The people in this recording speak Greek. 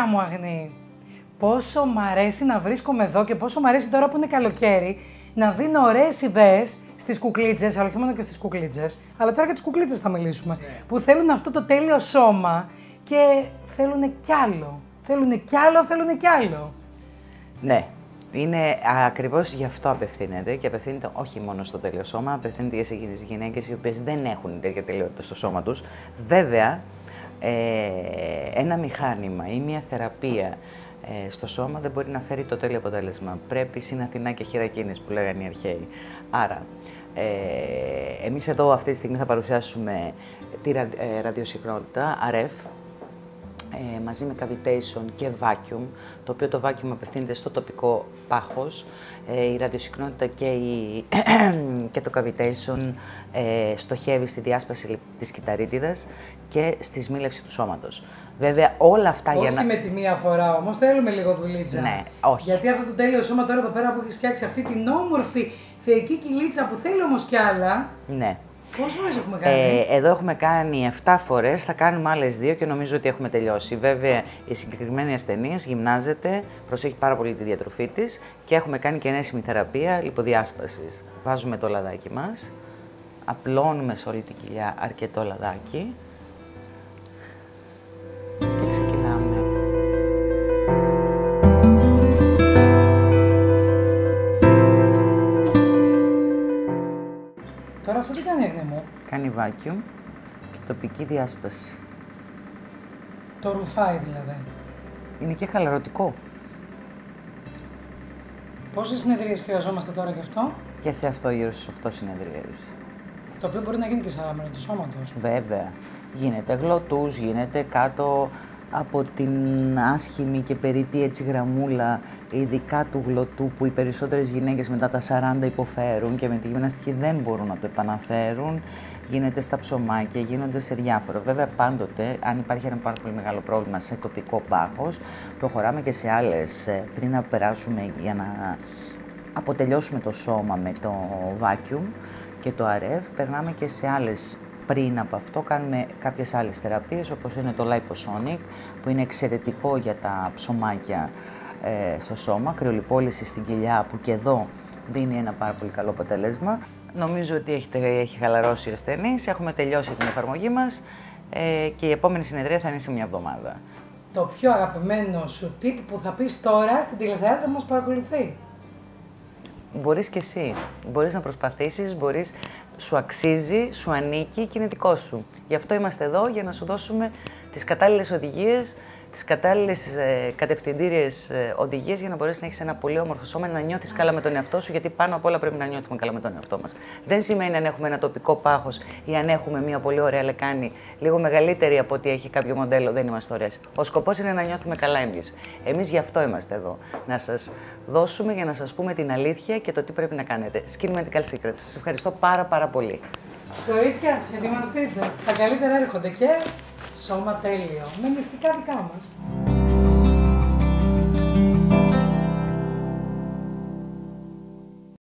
Γεια μου Αγνή. Πόσο μ' αρέσει να βρίσκομαι εδώ και πόσο μ' αρέσει τώρα που είναι καλοκαίρι να δίνω ωραίες ιδέες στις κουκλίτσες, αλλά όχι μόνο και στις κουκλίτσες, αλλά τώρα και τις κουκλίτσες θα μιλήσουμε, που θέλουν αυτό το τέλειο σώμα και θέλουν κι άλλο. Θέλουν κι άλλο, θέλουν κι άλλο. Ναι. Είναι ακριβώς γι' αυτό απευθύνεται και απευθύνεται όχι μόνο στο τέλειο σώμα, απευθύνεται και σε γυναίκες οι οποίες δεν έχουν τέτοια τελειότητα στο σώμα τους. Βέβαια, ε, ένα μηχάνημα ή μια θεραπεία ε, στο σώμα δεν μπορεί να φέρει το τέλειο αποτέλεσμα. Πρέπει συναθηνά και χειρακίνης που λέγανε οι αρχαίοι. Άρα, ε, εμείς εδώ αυτή τη στιγμή θα παρουσιάσουμε τη ρα, ε, ραδιοσυγκρότητα, RF, ε, μαζί με cavitation και vacuum, το οποίο το vacuum απευθύνεται στο τοπικό πάχος. Ε, η ραδιοσυκνότητα και, η, και το cavitation ε, στοχεύει στη διάσπαση της κυταρίτιδας και στη σμήλευση του σώματος. Βέβαια όλα αυτά όχι για να... με τη μία φορά όμως, θέλουμε λίγο δουλίτσα. Ναι, όχι. Γιατί αυτό το τέλειο σώμα τώρα εδώ πέρα που έχει φτιάξει αυτή την όμορφη θεϊκή κυλίτσα που θέλει όμως κι άλλα. Ναι. Πόσες φορές έχουμε κάνει; Ε, εδώ έχουμε κάνει 7 φορές, θα κάνουμε άλλες 2 και νομίζω ότι έχουμε τελειώσει. Βέβαια, η συγκεκριμένη ασθενή γυμνάζεται, προσέχει πάρα πολύ τη διατροφή της και έχουμε κάνει και ενέσιμη θεραπεία λιποδιάσπασης. Βάζουμε το λαδάκι μας, απλώνουμε σε όλη την κοιλιά αρκετό λαδάκι Τώρα αυτό τι κάνει αγνή μου; Κάνει vacuum και τοπική διάσπαση. Το ρουφάει δηλαδή. Είναι και χαλαρωτικό. Πόσες συνεδρίες χρειαζόμαστε τώρα γι' αυτό, Και σε αυτό γύρω στις 8 συνεδρίες. το οποίο μπορεί να γίνει και σαν άμενο του σώματος. Βέβαια. Γίνεται γλωτούς, γίνεται κάτω από την άσχημη και περίτη έτσι γραμμούλα, ειδικά του γλωτού που οι περισσότερες γυναίκες μετά τα 40 υποφέρουν και με τη γυμναστική δεν μπορούν να το επαναφέρουν. Γίνεται στα ψωμάκια, γίνονται σε διάφορα. Βέβαια πάντοτε, αν υπάρχει ένα πάρα πολύ μεγάλο πρόβλημα σε τοπικό πάχος, προχωράμε και σε άλλες ε, πριν να περάσουμε για να αποτελειώσουμε το σώμα με το vacuum και το RF, περνάμε και σε άλλες πριν από αυτό κάνουμε κάποιες άλλες θεραπείες όπως είναι το Liposonic που είναι εξαιρετικό για τα ψωμάκια ε, στο σώμα, κρυολιπόληση στην κοιλιά που και εδώ δίνει ένα πάρα πολύ καλό αποτέλεσμα. Νομίζω ότι έχετε, έχει χαλαρώσει η ασθενής, έχουμε τελειώσει την εφαρμογή μας ε, και η επόμενη συνεδρία θα είναι σε μια εβδομάδα. Το πιο αγαπημένο σου tip που θα πεις τώρα στην τηλεθεάτρα που μας παρακολουθεί. Μπορείς και εσύ. Μπορείς να προσπαθήσεις, μπορείς, σου αξίζει, σου ανήκει και είναι δικό σου. Γι' αυτό είμαστε εδώ, για να σου δώσουμε τις κατάλληλες οδηγίες, τις κατάλληλες ε, κατευθυντήριες ε, οδηγίες για να μπορέσεις να έχεις ένα πολύ όμορφο σώμα, να νιώθεις καλά με τον εαυτό σου, γιατί πάνω απ' όλα πρέπει να νιώθουμε καλά με τον εαυτό μας. Δεν σημαίνει αν έχουμε ένα τοπικό πάχος ή αν έχουμε μια πολύ ωραία λεκάνη, λίγο μεγαλύτερη από ό,τι έχει κάποιο μοντέλο, δεν είμαστε ωραίες. Ο σκοπός είναι να νιώθουμε καλά εμείς. Εμείς γι' αυτό είμαστε εδώ. Να σας δώσουμε για να σας πούμε την αλήθεια και το τι πρέπει να κάνετε. Skin Medical Secrets. Σας ευχαριστώ πάρα πάρα πολύ. Κορίτσια, ετοιμαστείτε. Τα καλύτερα έρχονται και Σώμα τέλειο. Με μυστικά δικά μας.